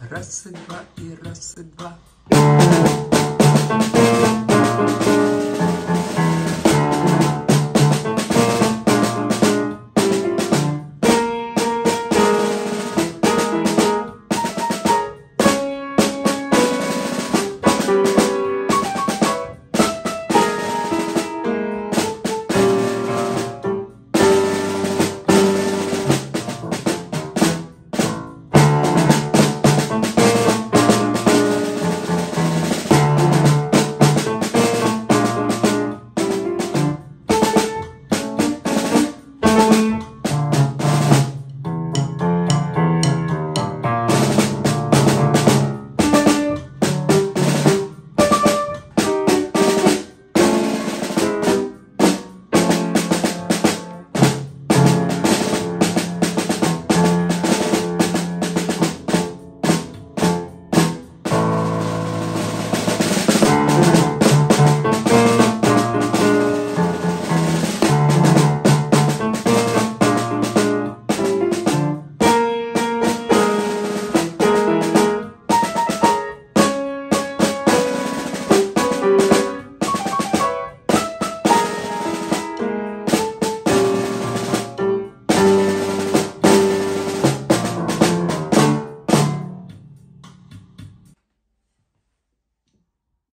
Раз и два, и раз и два.